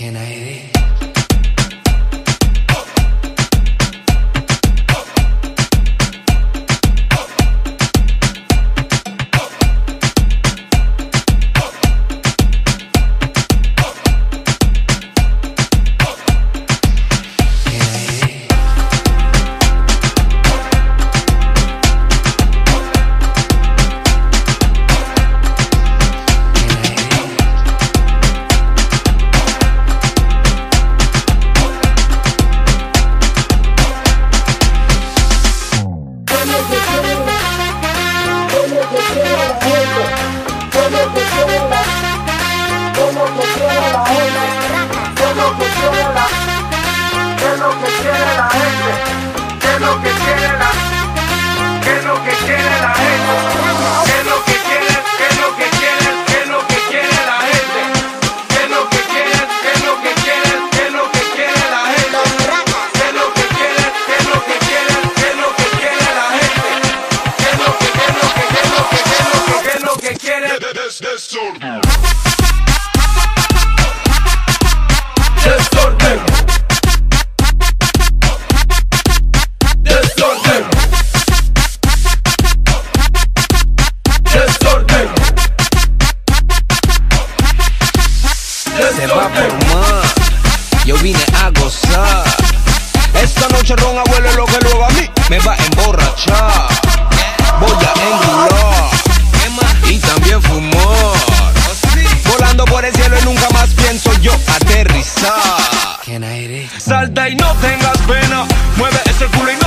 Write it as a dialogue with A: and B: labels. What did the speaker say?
A: Can I?
B: que quiere la qué es lo que quiere la gente qué es lo que quiere la qué lo que quiere la gente qué es lo que quiere qué lo que quiere es lo que quiere la gente qué es lo que quiere qué lo que quiere qué lo que quiere la gente qué es lo que quiere qué es lo que quiere qué es lo que quiere la gente qué lo que qué lo que qué es lo que lo que se va por más. Yo vine a gozar. Esta noche Ron abuelo lo que luego a mí me va a emborrachar. Voy a engular y también fumar. Volando por el cielo y nunca más pienso yo aterrizar. Salta y no tengas pena, mueve ese culo y